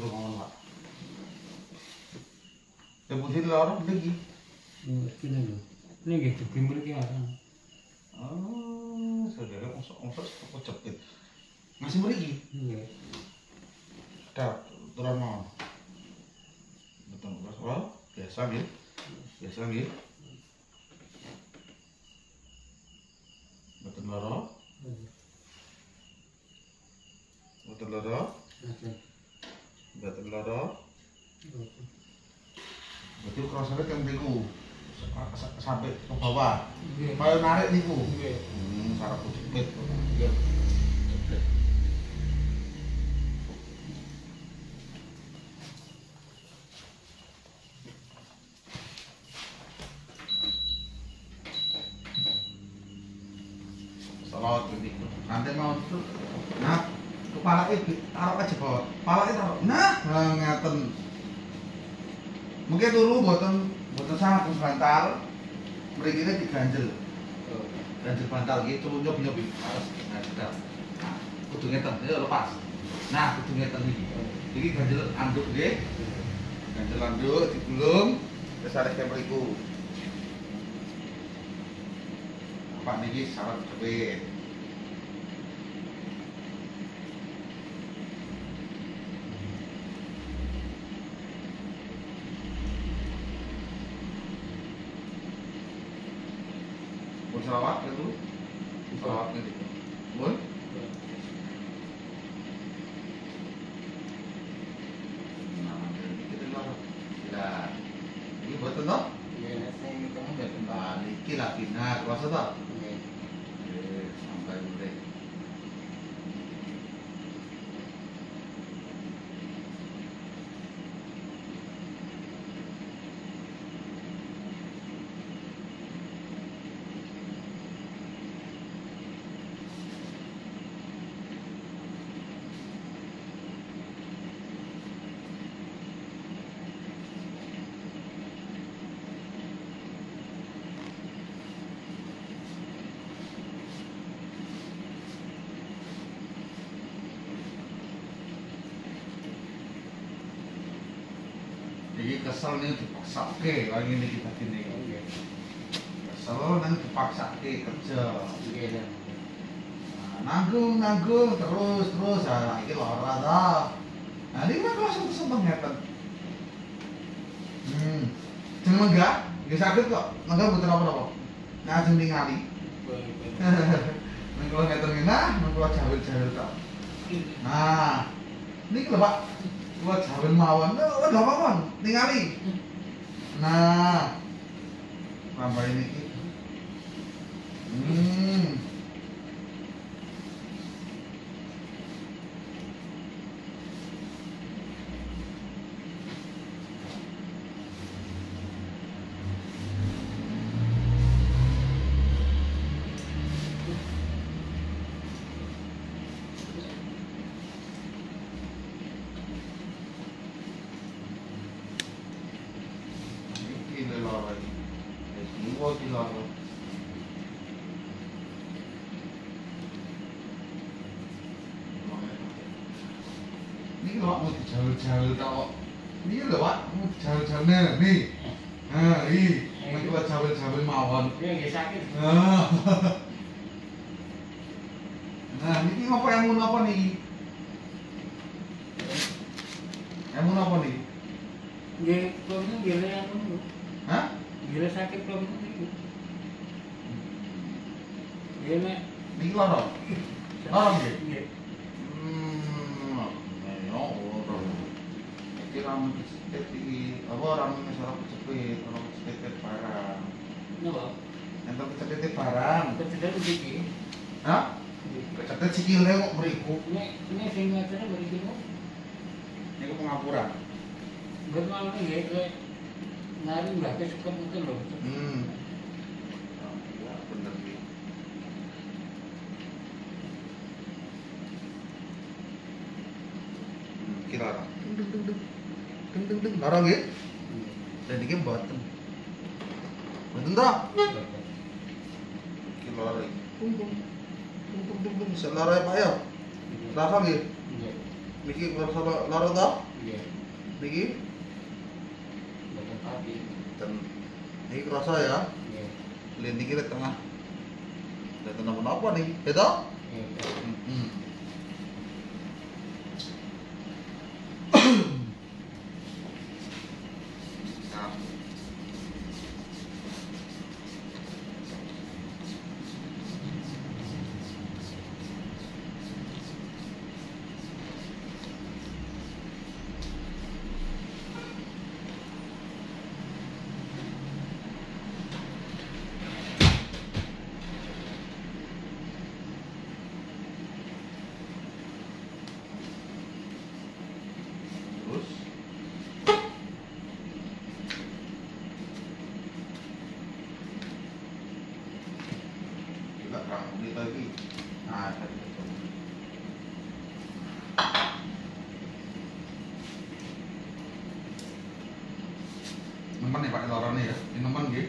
Ngono, Pak. Ya putih lorong lagi. Ini. Ini arang. Oh, saudara masuk masuk aku jepit. Masih. Dah, turun mau. Betul, betul. Biasa gitu. Biasa gitu. Betul loro. Betul loro. Betul loro. Berarti kerasanya kan niku sa- sampai ke bawah. Nggih. Kaya narik niku. Nggih. Hmm, sarap. Nggih. Salawat niku. Nanti mau itu nah kepala itu taruh aja bawah. Kepala itu taruh. Nah, nah, ngeten. Mungkin dulu boten boten sangat terus bantal. Ini diganjel. Ganjel bantal gitu nyob nyob harus. Nah, kudu ngeten, ya lepas. Nah, kudu ngeten iki. Iki ganjel anduk nggih. Ganjel anduk digulung terus arek mriku. Pak niki syarat jepit. Pun selawat itu. Selawat gitu. Pun. Nah, kita lawat. Lah, ini buat toh? Balik lah pindah, kuasa toh? Eh, sampai mulai. Jadi kesel nih dipaksa ke, lagi ini kita gini. Kesel nih dipaksa ke kerja. Nah, nanggung nanggung terus terus ah ini lara dah. Nah ini kan langsung seneng ngeten. Hmm, jangan enggak, nggak sakit kok, enggak betul apa apa. Nah, jangan ningali. Nang kalau ngeten nah, nang kalau jawil jawil tak. Nah, ini Pak, kalau jawil mawon, oh, udah apa mon, ningali. Nah, tambah ini. Hmm. Iki lho lara iki. Wis niwa iki lara. Ini Pak, mau dijawil-jawil tak kok. Ini lho Pak, mau dijawil-jawil nih, nih. Nah, ini, ini kalau jawil-jawil mawon. Nah, nah ini apa yang mau apa nih? Yang mau apa nih? Nggih, kula nggih lek aku niku. Hah? Lek sakit niku. Nggih nek Ini lara? Lara nggih? Iki ramu kecipit iki, apa ramu ngesor kecipit, ora kecipit barang. Napa? Enten kecipit barang. Kecedhak iki. Hah? Kecipit sikile kok mriku. Nek nek sing ngajare mriki kok Niku pengapuran. Buat malam ini kayak nari mbak ke suka mungkin loh. Hmm. Ya bener iki. Hmm, Iki lara. Deng deng deng deng. Lara nggih? Dan iki mboten. Mboten to? Iki lara iki. Tung tung. Sing lara Pak ya? Rasa nggih? Iya. Niki ngerasa lara to? Iya. Niki Boten pati. niki ya. Iya. Lihat niki tengah. Lihat tengah apa nih? Itu? Iya. Hmm. Nah. Terus Lagi. Nah. Nemen ya Pak lorone ya. Ini nemen nggih.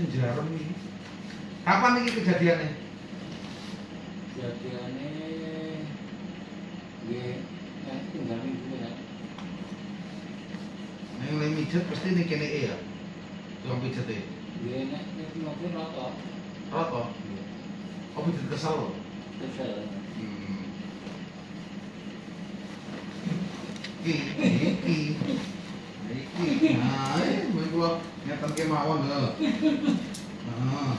Ini senjarum ini. Kapan ini kejadiannya? Jadiane nggih yang tinggal minggu ya. Yang lain mijet pasti ini kene e ya. Tukang pijet e. Nggih nek mobil rata. Nggih. Oh pijet kesel loh. Kesel. Hmm. Iki, iki. Nah, ini gua kemawon lho. Nah.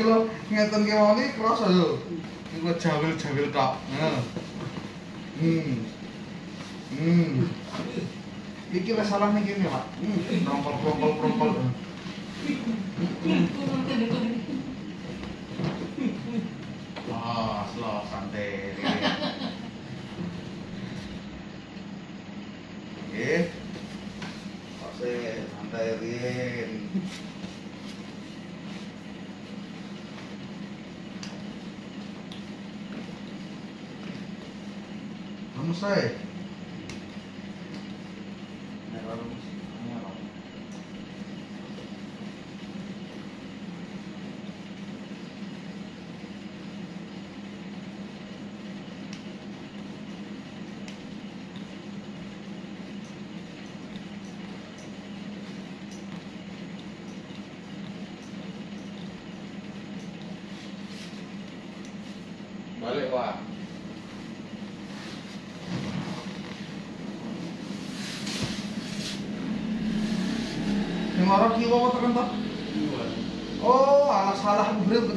Lho ngeten kemawon iki krasa lho. Iki gua jawil-jawil tok. Nah. Hmm. Hmm. Iki wis salah ning kene, Pak. Hmm, Prompol-prompol-prompol. Ah, slow, santai. Oke. Oke, santai Rin. Kamu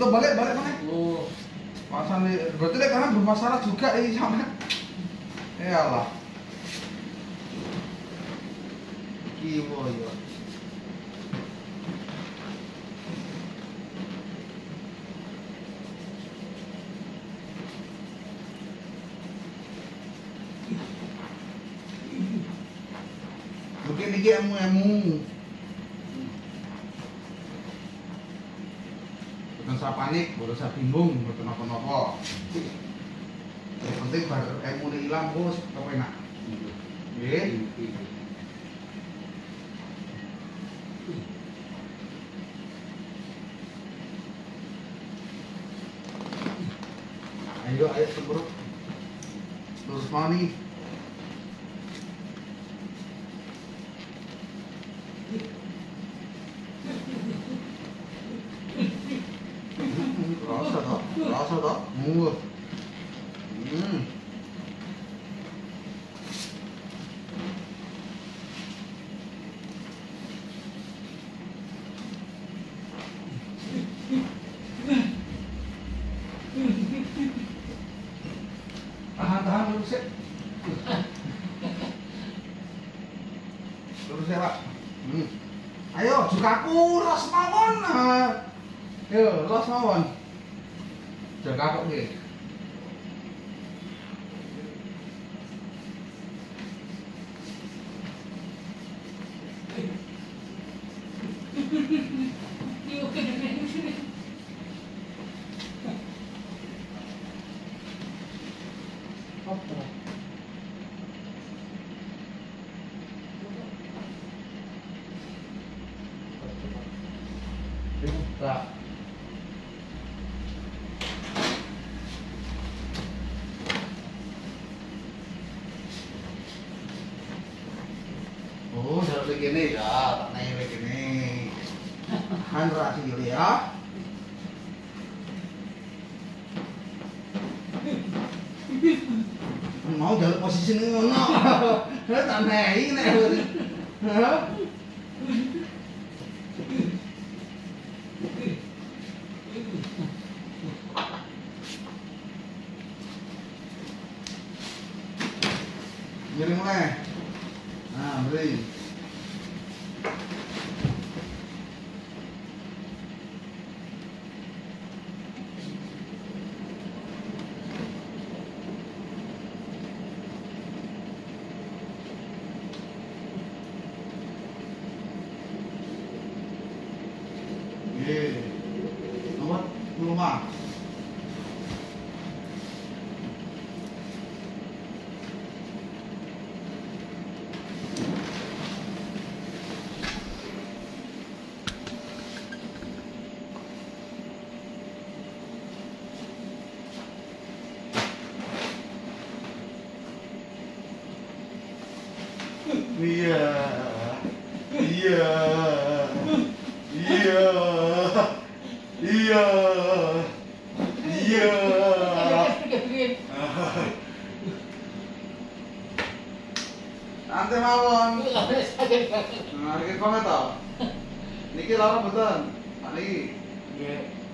balik balik mana? oh Masa nih, berarti dia karena bermasalah juga ini sama. Ya Allah. Kiwo ya. Mungkin ini emu-emu. Panik, saya bingung, bukan apa-apa. Yang penting bar emu ini hilang bos, apa enak? Nggih. Ayo, ayo sembruk. Terus mau nih. Rasa toh, rasa toh, mulut. Hmm. Tahan, tahan, lurus ya. Lurus ya, Pak. Hmm. Ayo, jukaku, ras mawon. ah. Yo, ras mawon. Jaga kok nggih. 하늘 앞에 요래요. 뭐, 저, 멋있으니, 뭐, 너. 그래, 나, 내, 이, Iya. Iya. Iya. Iya. Iya. Nanti mawon. Nah, iki to. Niki lara mboten. Ah niki.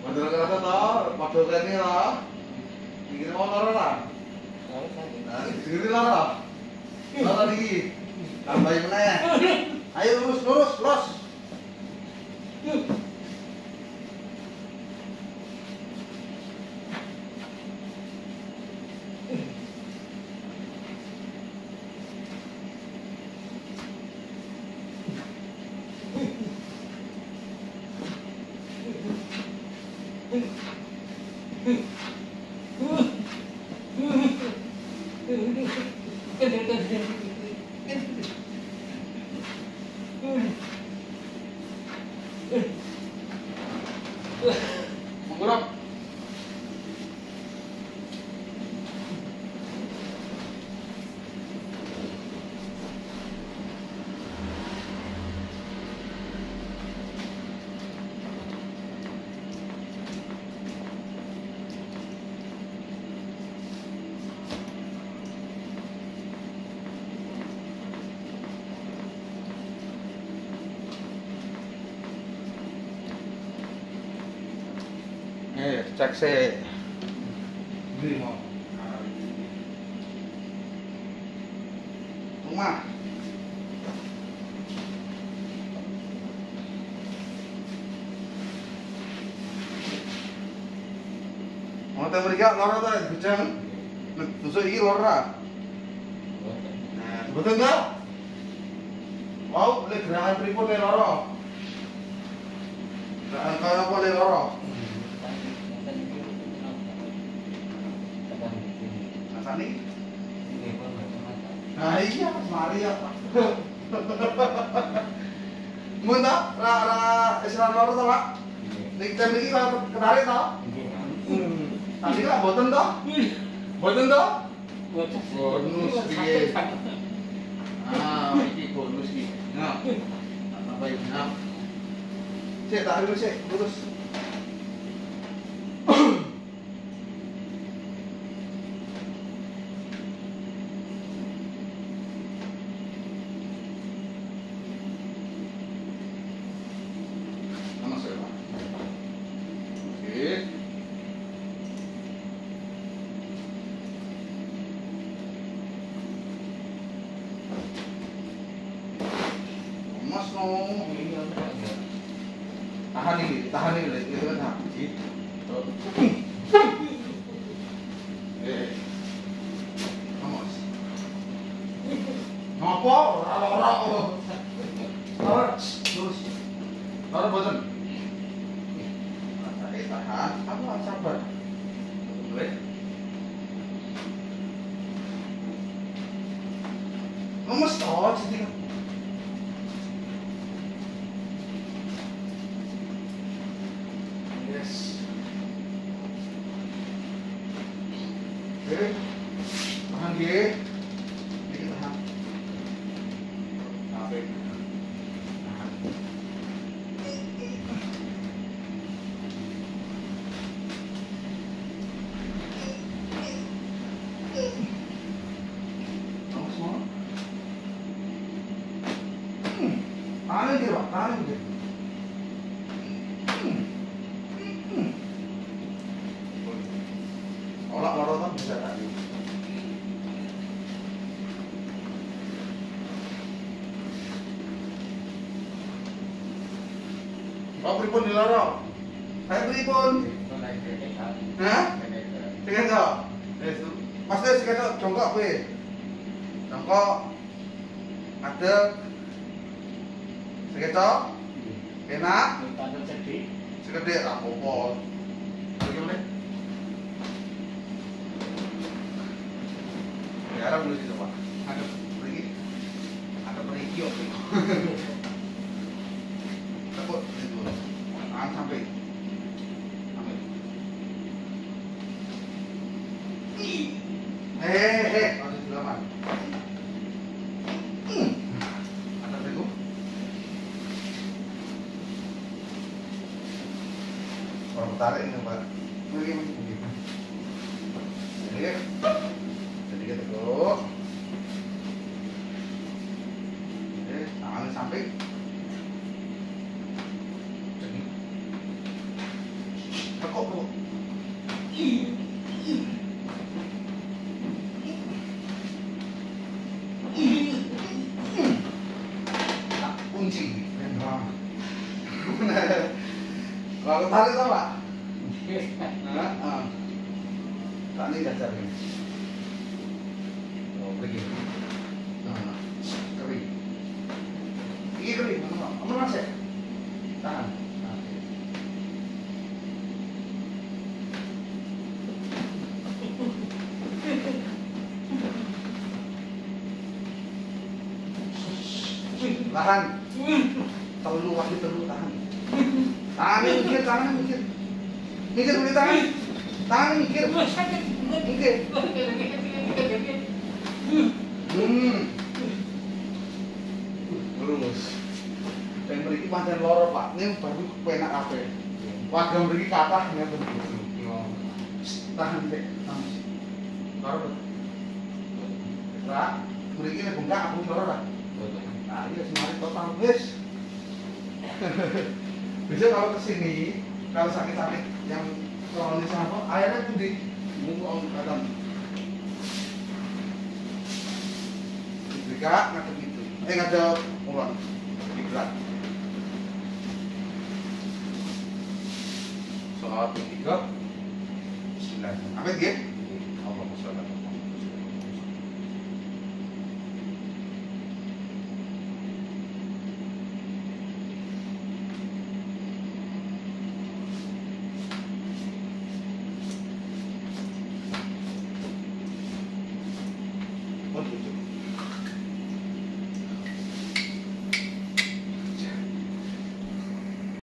Bener kata to, padha kene to. Niki mau lara? Nah, iki lara. Lara niki. Tambahin meneh. Ayo lurus, lurus, lurus. Mengurap. Eh, cek. Ini mau. Rumah. Mau teh mereka loro ta gejang. Tusuk iki loro ra. Nah, betul enggak? Wow, boleh gerakan pripun le loro? Gerakan kaya apa loro? Rasane Nah iya, mari ya Pak. Mun ta? Ra ra isra loro ta, Pak? Nek jam iki kalau ketarik ta? Tadi kan boten to? Boten to? Bonus piye? Ah, iki bonus iki. Nah. Apa iki? Nah. Cek tak dulu cek, lurus. Vamos todos, digamos. Tadi. Oh, pripun di loro? Kayak pripun? Hah? Wis, Mas wis sekian to, jongkok kowe. Jongkok. Adek. Sekian to? Enak? Sekedhik ra apa-apa. Iki meneh. Arep nulis itu, Pak. Adep mriki. Adep mriki oke. Tekuk itu. Tangan sampai. Sampai. Eh, eh, harus dilawan. Adep mriku. Orang tarik ini pak. Ini ini. Jadi, jadi kita tekuk. Oke, tangan sampai. Jadi, tekuk tekuk. Tak kunci. Kalau tarik tau pak? Nah, ah. Tak ini dasar ini. Oh, begini. Nah, kering. Ini kering, mana? Kamu masih? Tahan. Tahan. Terlalu waktu terlalu tahan. Tangannya mikir, tangannya mikir. Mikir dulu tangan. Tangannya mikir. Mikir. Hmm. Lurus. Dan beri pancen loro pak. Ini baru penak apa? Warga beri kata begitu. Tahan deh. Tahan. Loro. Pak, beri ini bengkak aku loro lah. Nah, iya semari total wis. Bisa kalau ke sini, kalau sakit-sakit yang kalau ini sama airnya putih kok om kadang. Dika ngadep itu. Eh ngadep ulang kiblat soal ketiga Bismillah. Amin ya? Allah